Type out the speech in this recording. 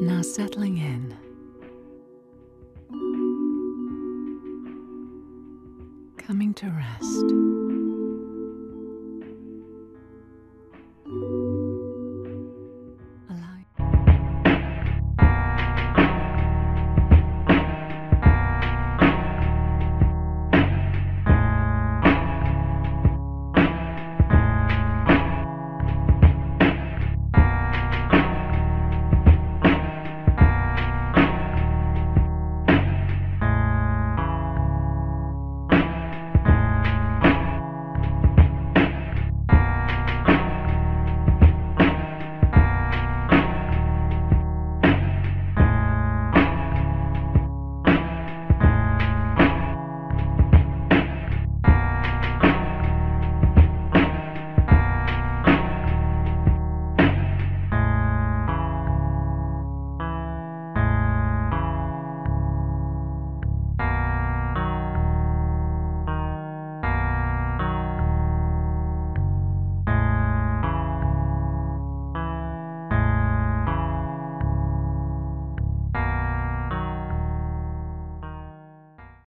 Now settling in. Coming to rest.